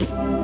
you